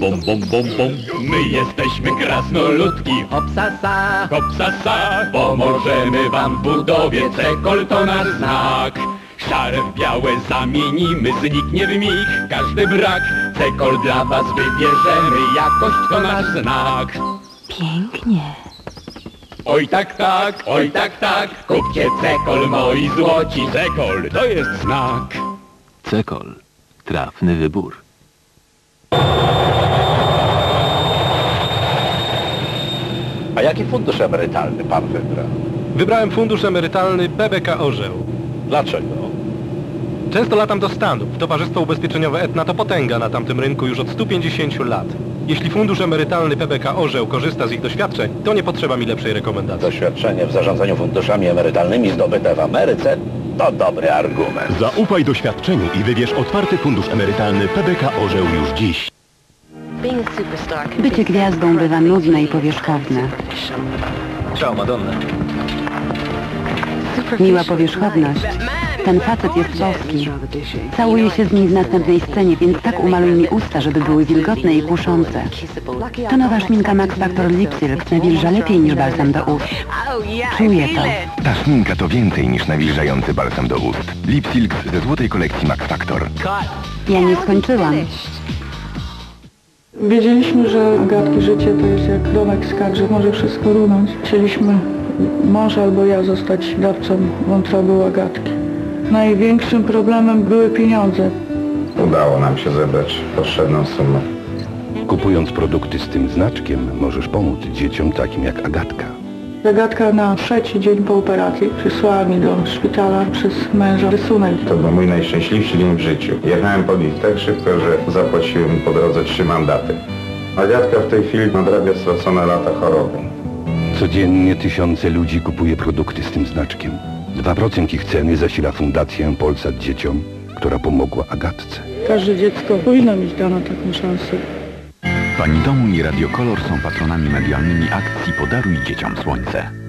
Bom, bom, bom, bom, my jesteśmy krasnoludki. Hopsasa, Hopsasa, pomożemy wam w budowie, cekol to nasz znak. Szare w białe zamienimy, zniknie w mig każdy brak. Cekol dla was wybierzemy, jakość to nasz znak. Pięknie. Oj tak, tak, oj tak, tak, kupcie cekol, moi złoci. Cekol to jest znak. Cekol. Trafny wybór. A jaki fundusz emerytalny pan wybrał? Wybrałem fundusz emerytalny PBK Orzeł. Dlaczego? Często latam do Stanów. Towarzystwo Ubezpieczeniowe Etna to potęga na tamtym rynku już od 150 lat. Jeśli fundusz emerytalny PBK Orzeł korzysta z ich doświadczeń, to nie potrzeba mi lepszej rekomendacji. Doświadczenie w zarządzaniu funduszami emerytalnymi zdobyte w Ameryce to dobry argument. Zaufaj doświadczeniu i wybierz otwarty fundusz emerytalny PBK Orzeł już dziś. Bycie gwiazdą bywa nudne i powierzchowne. Ciao, Madonna. Miła powierzchowność. Ten facet jest boski. Całuję się z nim w następnej scenie, więc tak umaluj mi usta, żeby były wilgotne i kuszące. To nowa szminka Max Factor Lip Silk nawilża lepiej niż balsam do ust. Czuję to. Ta szminka to więcej niż nawilżający balsam do ust. Lip Silk ze złotej kolekcji Max Factor. Ja nie skończyłam. Wiedzieliśmy, że Agatki życie to jest jak domek kart, że może wszystko runąć. Chcieliśmy, mąż albo ja, zostać dawcą wątroby u Agatki. Największym problemem były pieniądze. Udało nam się zebrać potrzebną sumę. Kupując produkty z tym znaczkiem, możesz pomóc dzieciom takim jak Agatka. Agatka na trzeci dzień po operacji przysłała mi do szpitala przez męża rysunek. To był mój najszczęśliwszy dzień w życiu. Jechałem po nich tak szybko, że zapłaciłem po drodze trzy mandaty. Agatka w tej chwili nadrabia stracone lata choroby. Codziennie tysiące ludzi kupuje produkty z tym znaczkiem. 2% ich ceny zasila Fundację Polsat Dzieciom, która pomogła Agatce. Każde dziecko powinno mieć dano taką szansę. Pani Domu i Radio Kolor są patronami medialnymi akcji Podaruj Dzieciom Słońce.